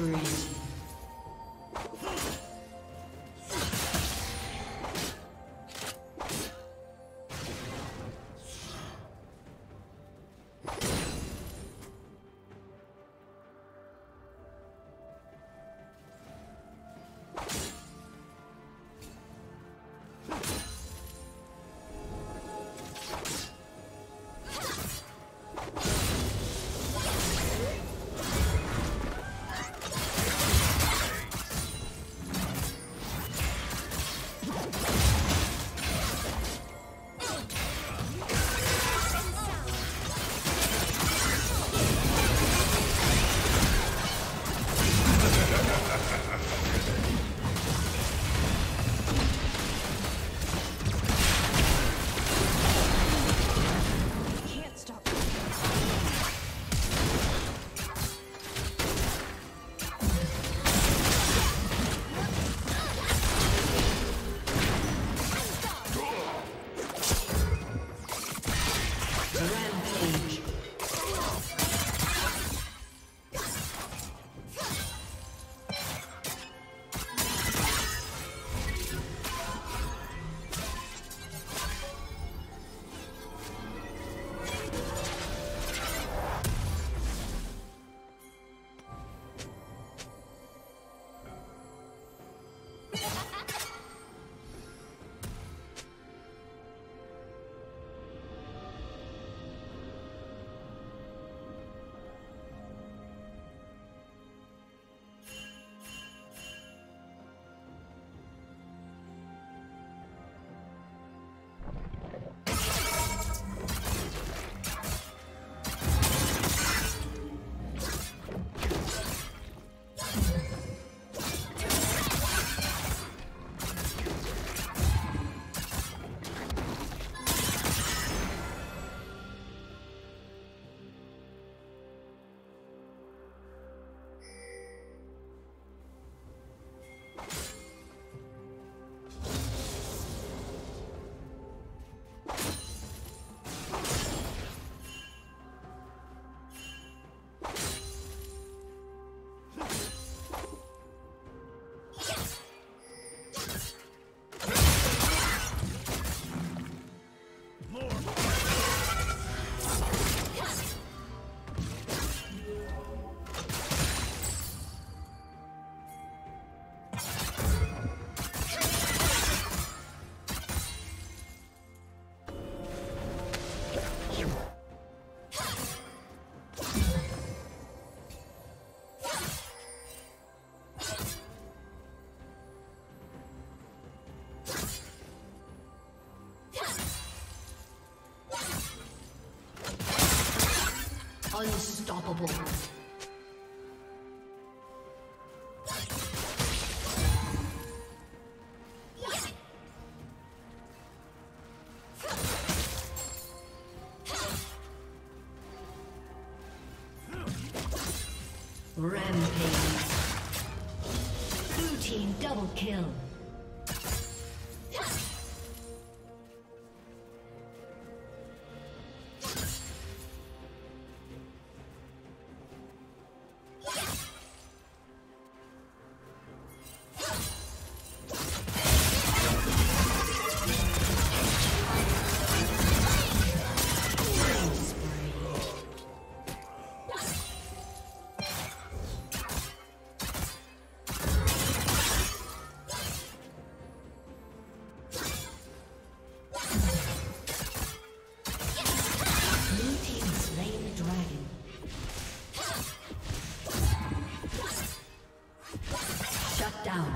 spree. Unstoppable. Rampage. Blue team double kill.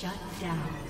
Shut down.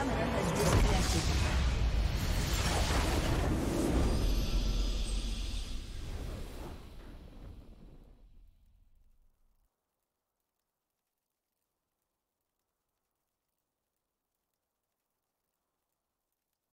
Summoner